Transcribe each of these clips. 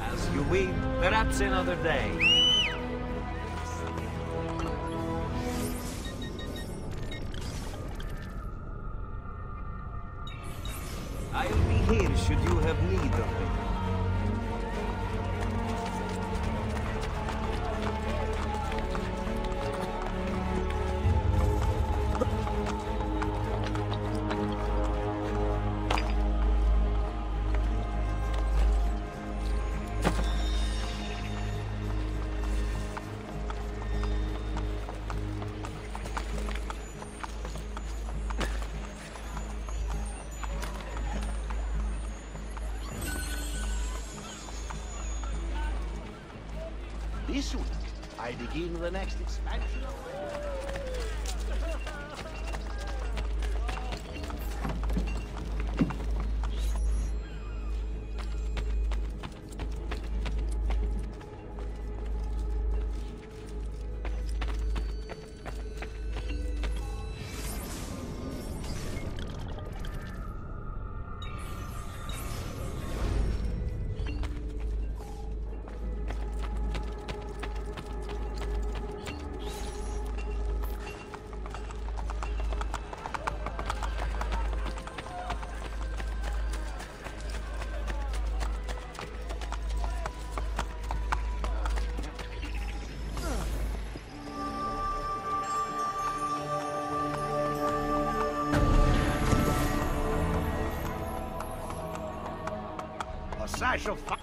As you weep, perhaps another day. Begin the next A sash of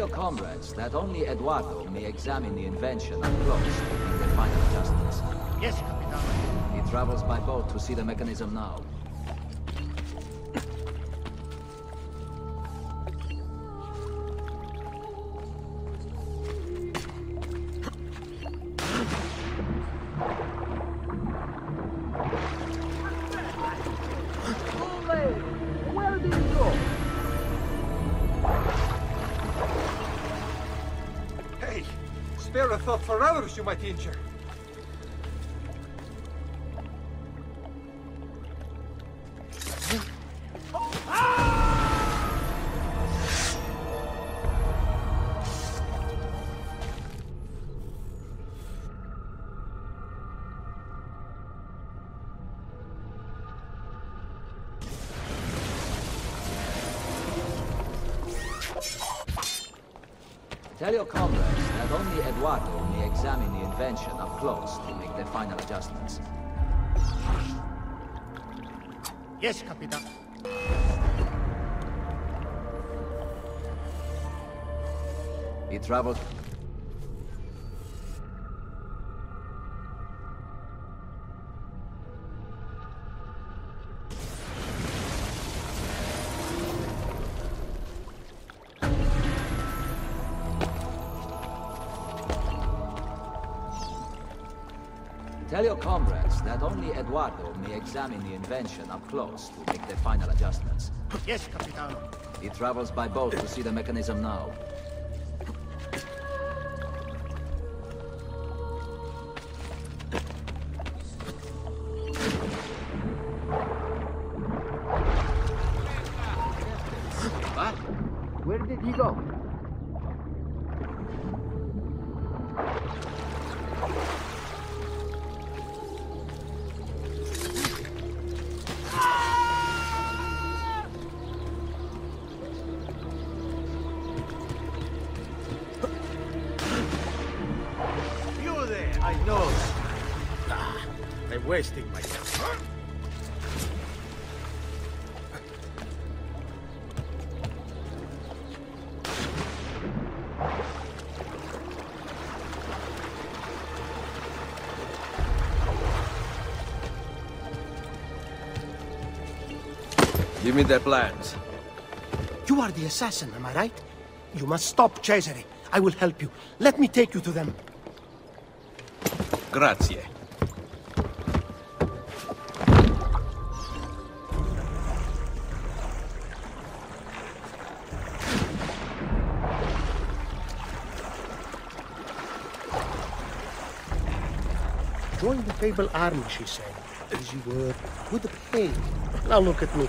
your comrades that only Eduardo may examine the invention up close the final adjustments. Yes, Capitan. He travels by boat to see the mechanism now. You might injure. Tell your comrades only Eduardo may examine the invention up close to make the final adjustments. Yes, Capitan. He travels... Eduardo may examine the invention up close to make the final adjustments. Yes, Capitano. He travels by boat to see the mechanism now. Wasting my time. Give me their plans. You are the assassin, am I right? You must stop Cesare. I will help you. Let me take you to them. Grazie. Papal Army, she said. Easy with good pay. Now look at me,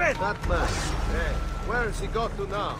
That man. Hey, where has he got to now?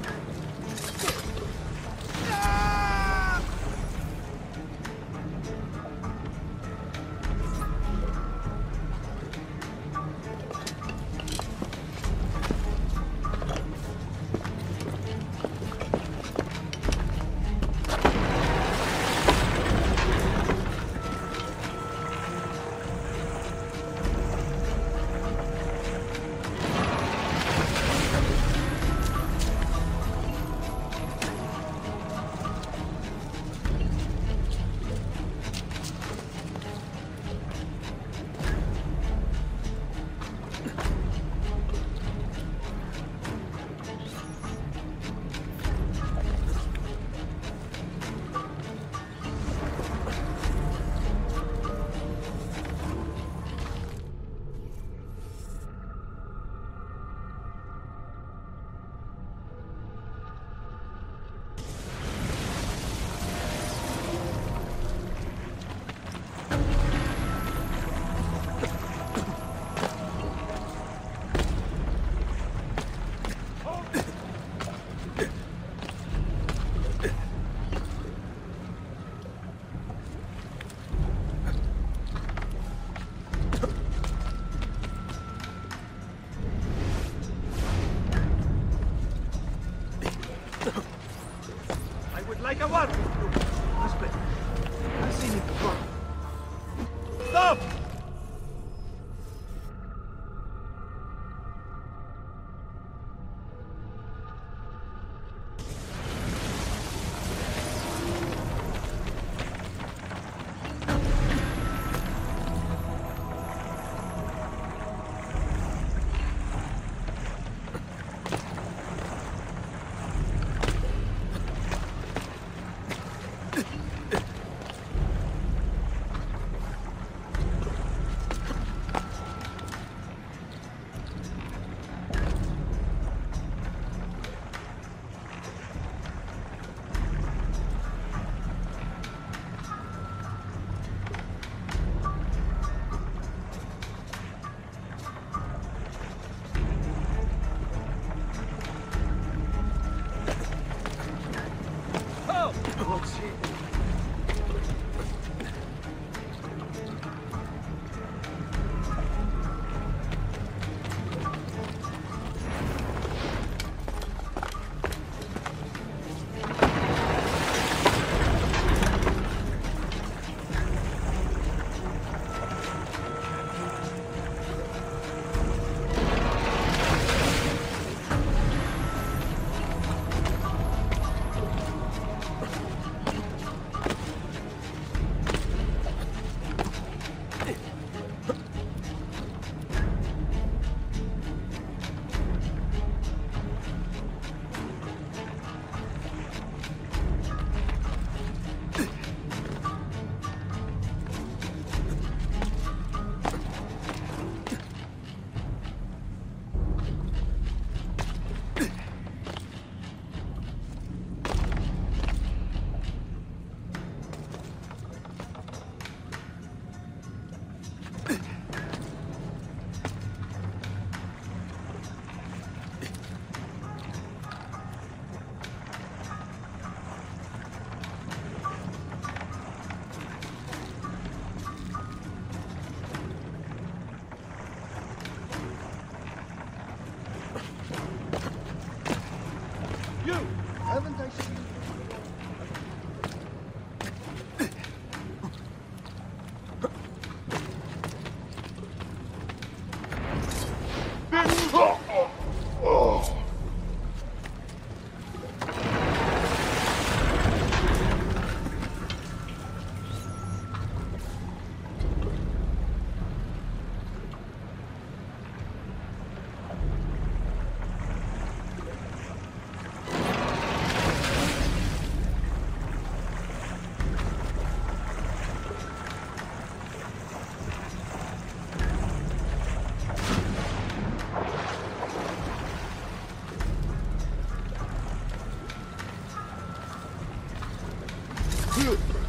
I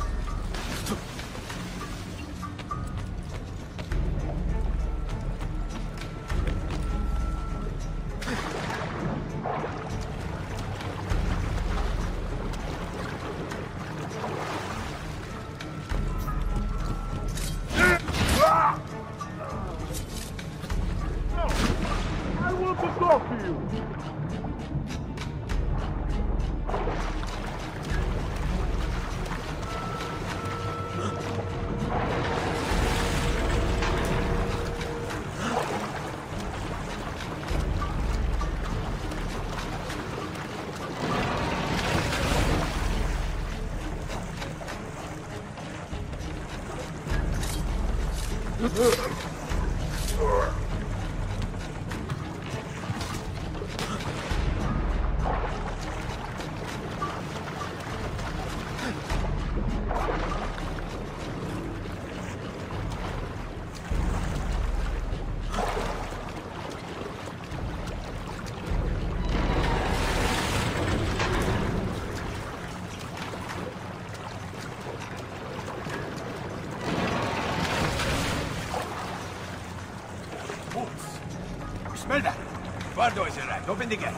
Eduardo is arrived. Open the gate.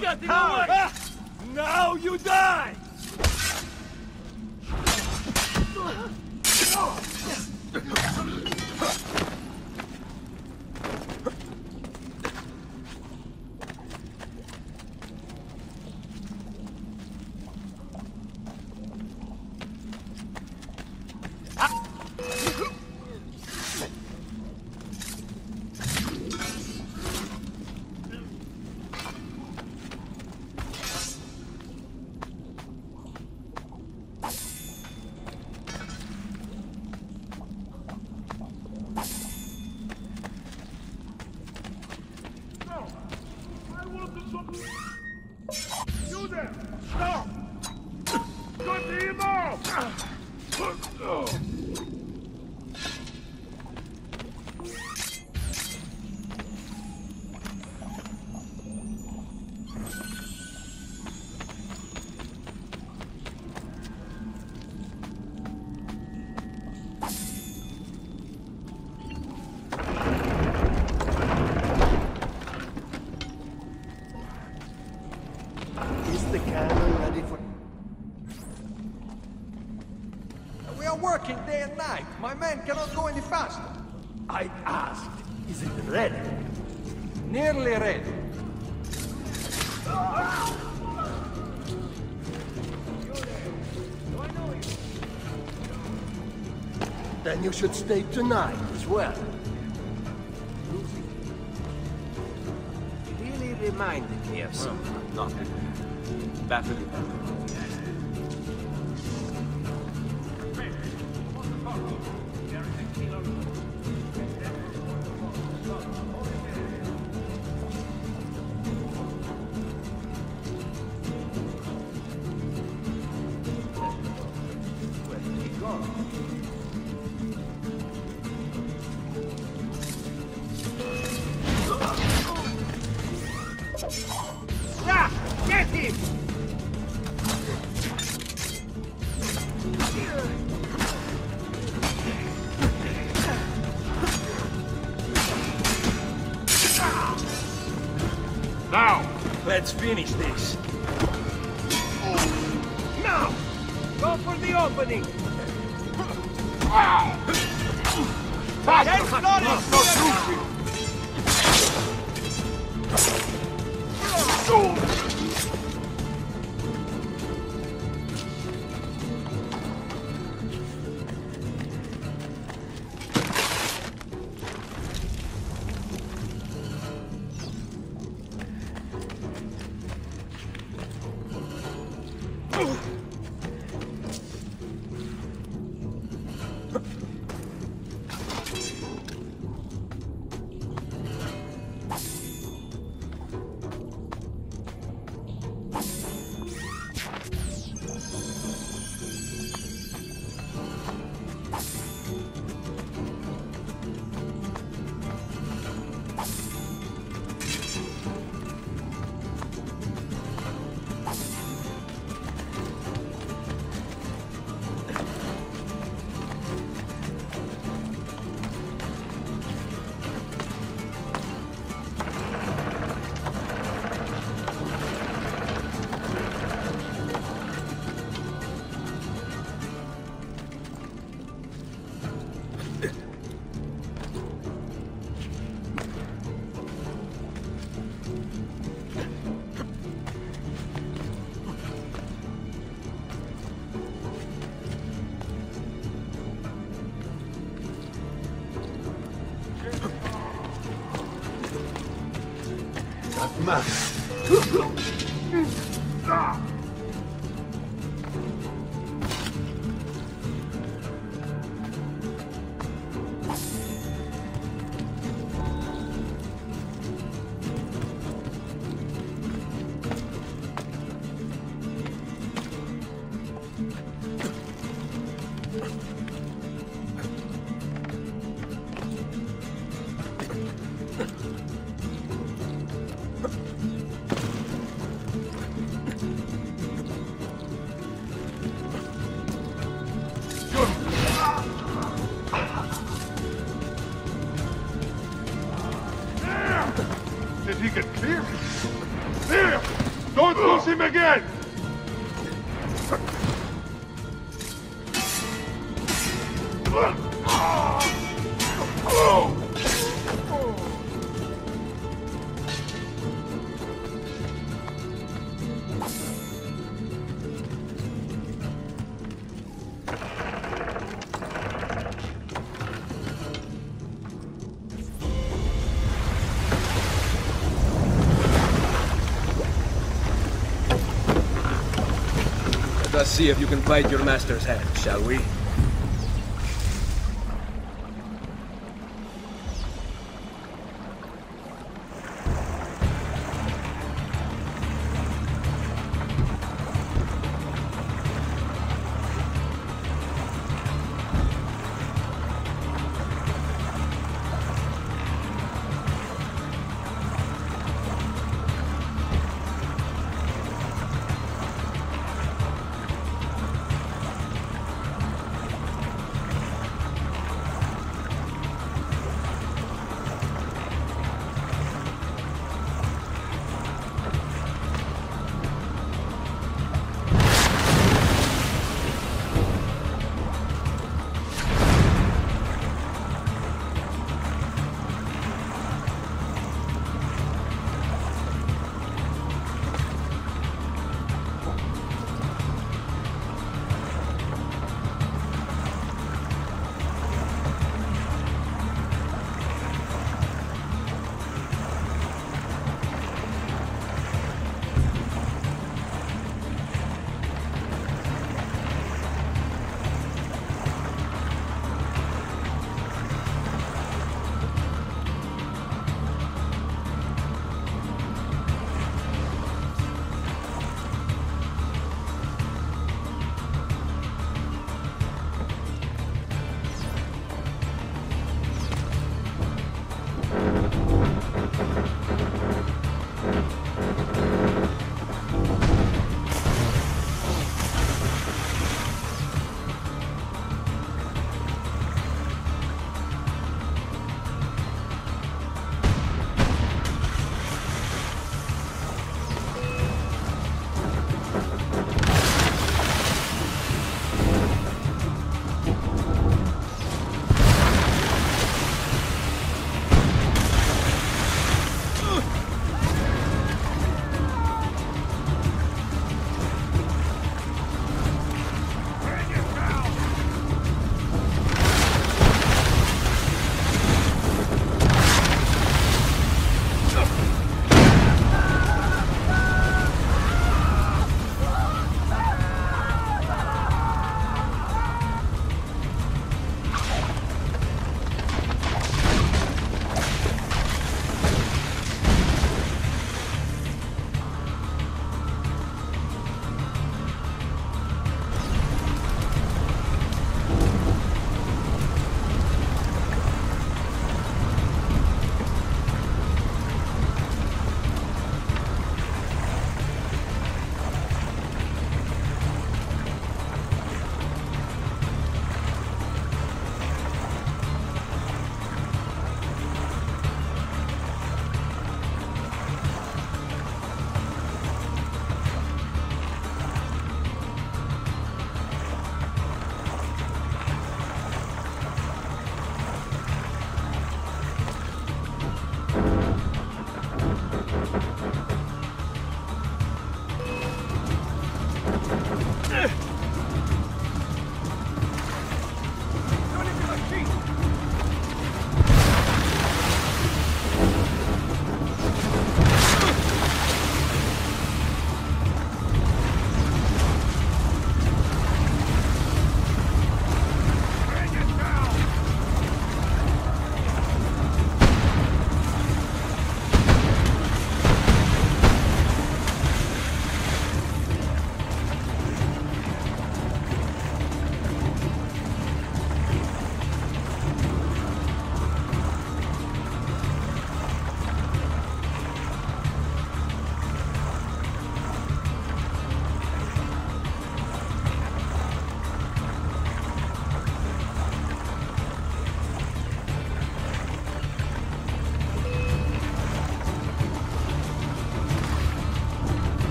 Him! Ah! My men cannot go any faster. I asked, is it ready? Nearly ready. Then you should stay tonight let's finish this. man. Us see if you can bite your master's hand, shall we?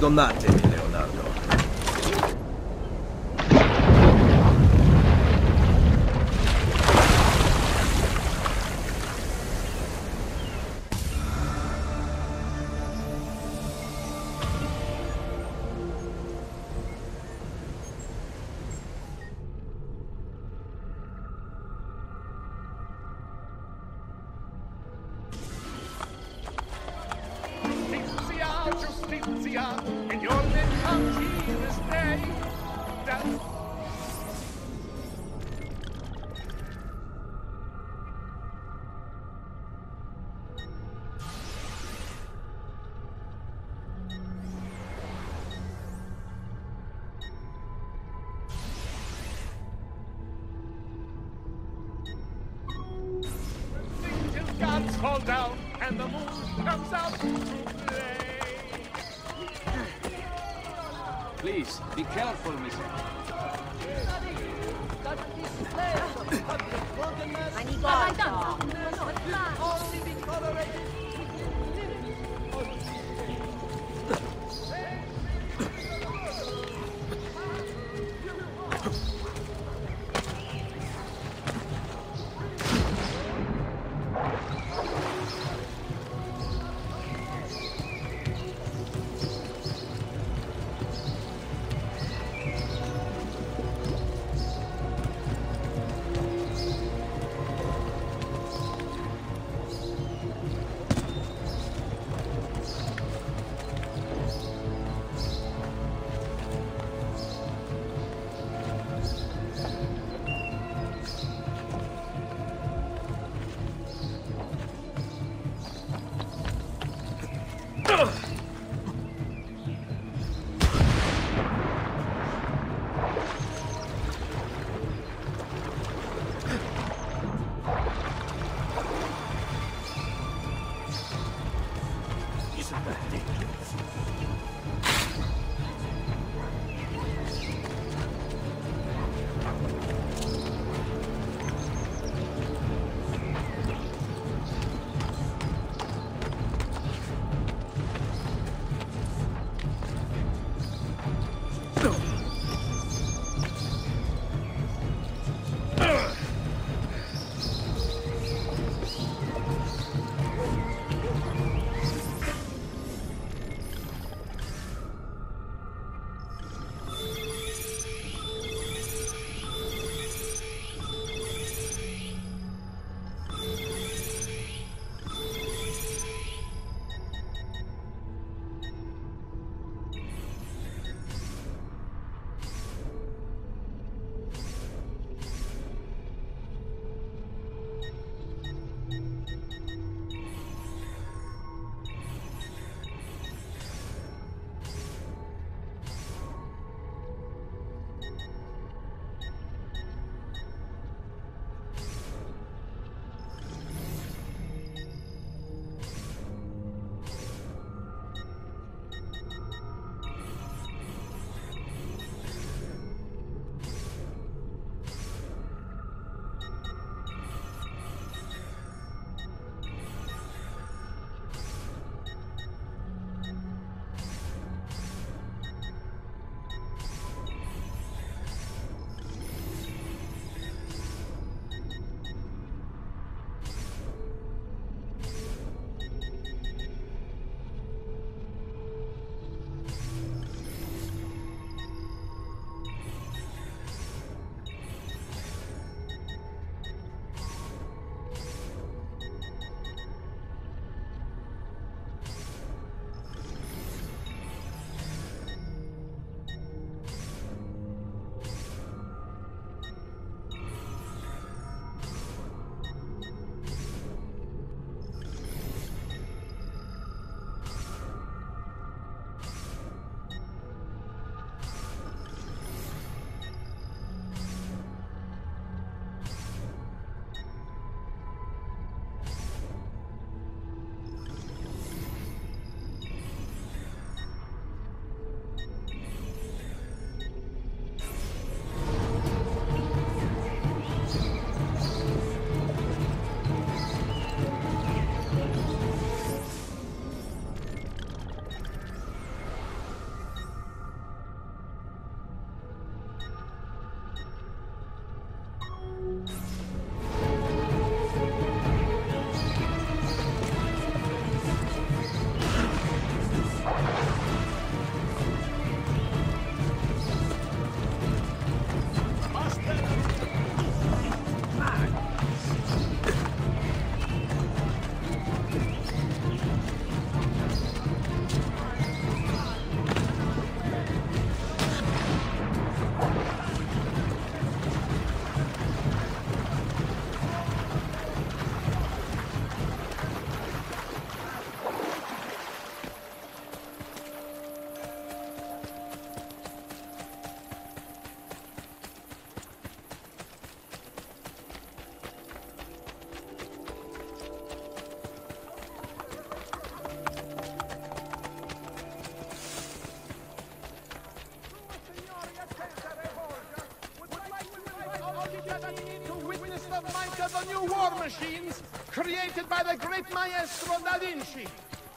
Perdonatemi, down and the moon comes out to play. Please, be careful, mister. machines created by the great maestro Da Vinci.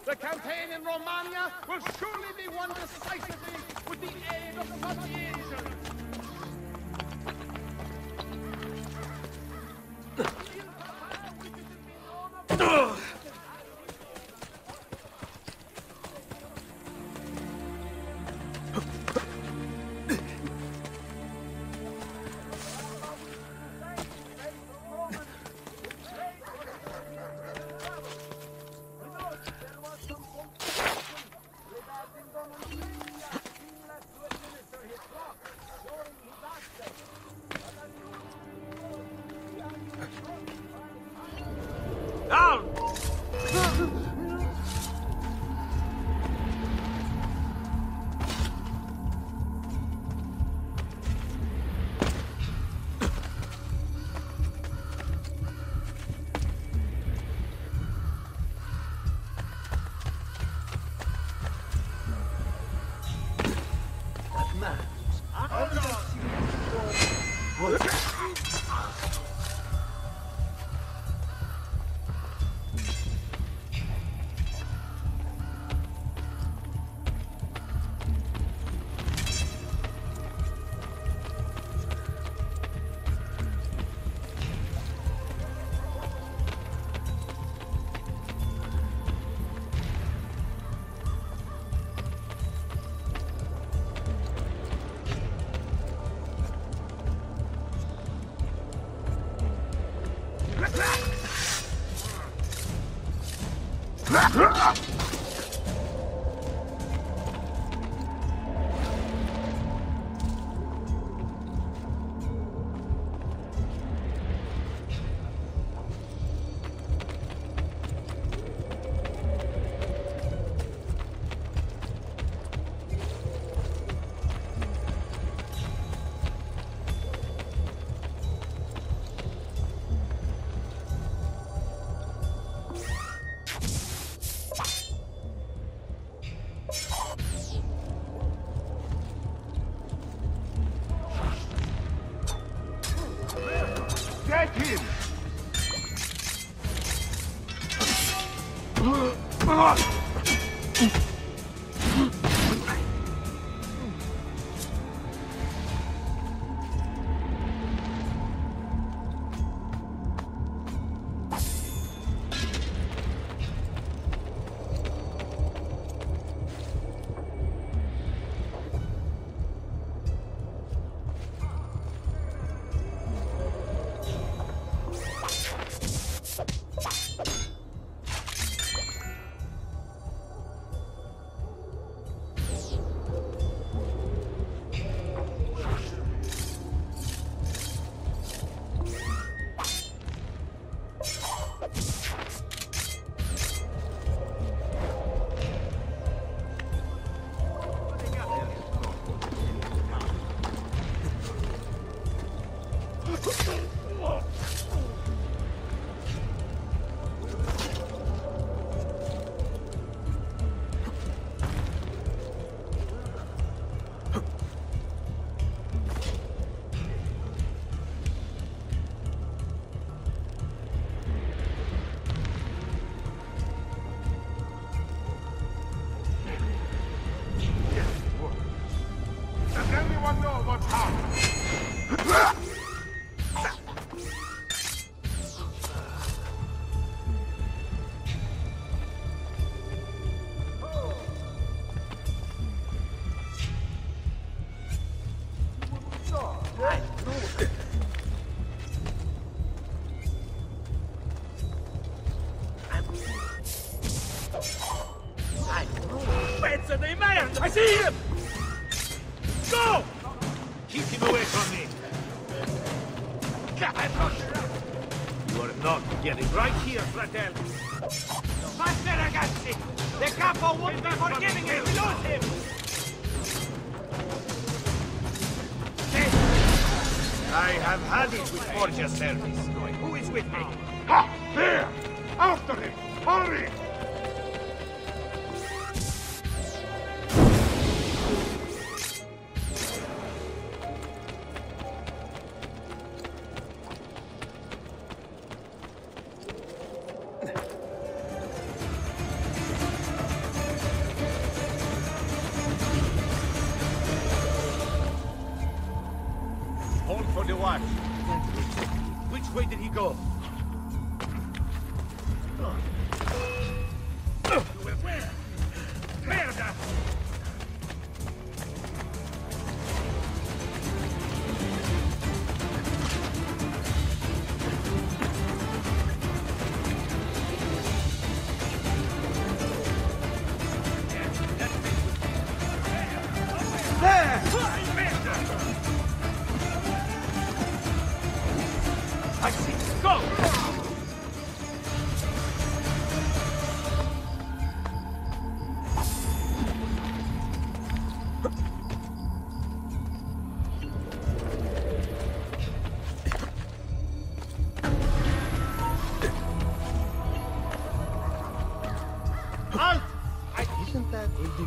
The campaign in Romagna will surely be won decisively with the aid of Rico.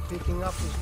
Picking up his